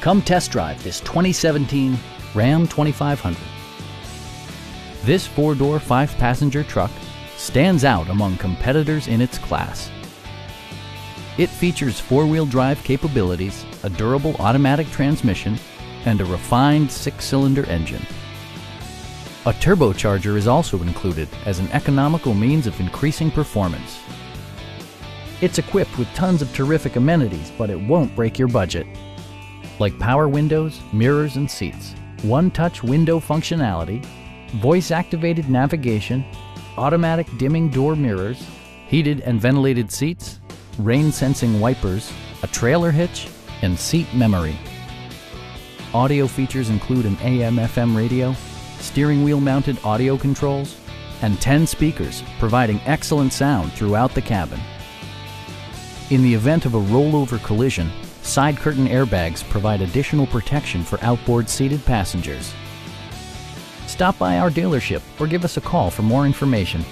Come test drive this 2017 Ram 2500. This four-door, five-passenger truck stands out among competitors in its class. It features four-wheel drive capabilities, a durable automatic transmission, and a refined six-cylinder engine. A turbocharger is also included as an economical means of increasing performance. It's equipped with tons of terrific amenities, but it won't break your budget. Like power windows, mirrors, and seats, one-touch window functionality, voice-activated navigation, automatic dimming door mirrors, heated and ventilated seats, rain-sensing wipers, a trailer hitch, and seat memory. Audio features include an AM-FM radio, steering wheel mounted audio controls, and 10 speakers providing excellent sound throughout the cabin. In the event of a rollover collision, side curtain airbags provide additional protection for outboard seated passengers. Stop by our dealership or give us a call for more information